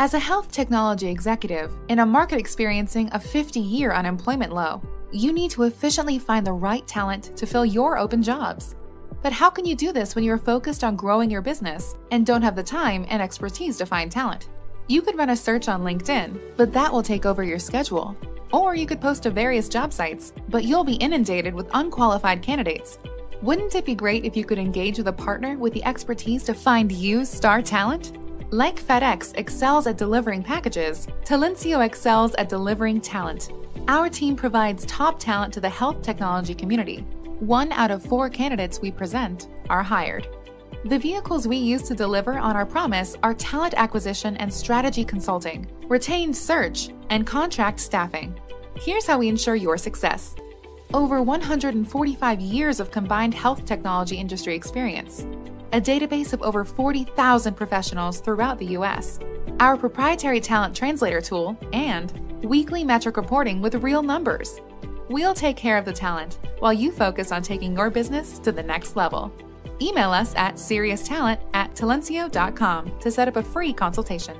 As a health technology executive in a market experiencing a 50 year unemployment low, you need to efficiently find the right talent to fill your open jobs. But how can you do this when you're focused on growing your business and don't have the time and expertise to find talent? You could run a search on LinkedIn, but that will take over your schedule. Or you could post to various job sites, but you'll be inundated with unqualified candidates. Wouldn't it be great if you could engage with a partner with the expertise to find you star talent? Like FedEx excels at delivering packages, Talencio excels at delivering talent. Our team provides top talent to the health technology community. One out of four candidates we present are hired. The vehicles we use to deliver on our promise are talent acquisition and strategy consulting, retained search, and contract staffing. Here's how we ensure your success. Over 145 years of combined health technology industry experience, a database of over 40,000 professionals throughout the US, our proprietary talent translator tool, and weekly metric reporting with real numbers. We'll take care of the talent while you focus on taking your business to the next level. Email us at serioustalent at talencio.com to set up a free consultation.